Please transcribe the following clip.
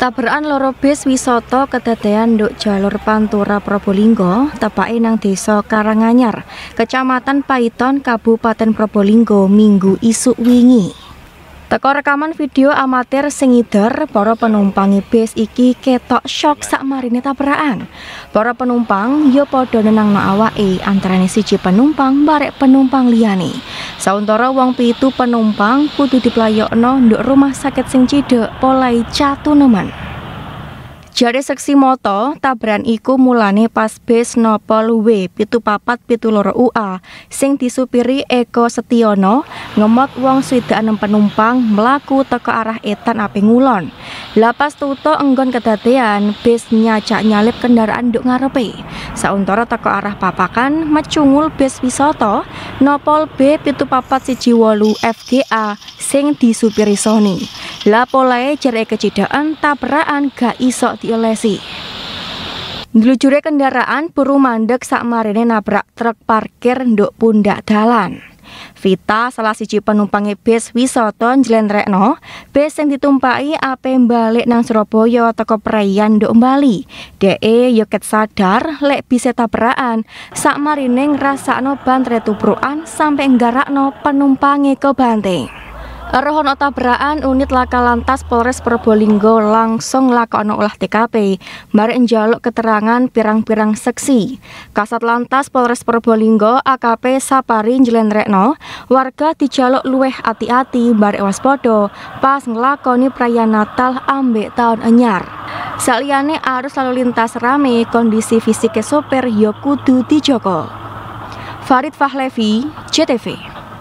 Tabrakan loro bis wisata kedadean nduk jalur Pantura Probolinggo tepake nang Desa Karanganyar, Kecamatan Paiton, Kabupaten Probolinggo Minggu isuk wingi. Teko rekaman video amatir sing para penumpang bis iki ketok shock sak marine tabrakan. Para penumpang yo padha nenangno awake antarané siji penumpang barek penumpang liyane. Sauntara wong pitu penumpang kudu diplayokno nduk rumah sakit sing cidhek polai catu nemen. Jare seksi moto, tabran iku mulane pas bis nopo luwe pitu papat pitu loro UA sing disupiri Eko Setiono ngemot wong swidak enam penumpang melaku teko arah etan api ngulon. Lapas tuto enggon kedadean bis nyacak nyalip kendaraan nduk ngarepe. Sauntara teko arah papakan mecungul bis wisata nopol B pitu papat siji wolu FGA sing disupiri Sony. La polae jere kecidaan tabrakan gak iso diolesi. Glujure kendaraan puru mandek sak marine nabrak truk parkir nduk pundak dalan. Vita salah siji penumpang bis wisata njlentrekno bis sing ditumpaki ape balik nang Surabaya teko Prayan nduk Bali. DE yo ket sadar lek bisa tabrakan sak marine ngrasakno ban retubrukan sampai nggarakno penumpange kebanting. Rohono tabrakan unit laka lantas Polres Probolinggo langsung lakono olah TKP Mari njaluk keterangan pirang-pirang seksi. Kasat lantas Polres Probolinggo AKP Sapari Njlenrekno. Warga dijaluk luweh hati-hati barek waspada. Pas ngelakoni perayaan Natal ambek tahun anyar. Saliane arus lalu lintas rame kondisi fisik sopir yo kudu dijoko Farid Fahlevi, JTV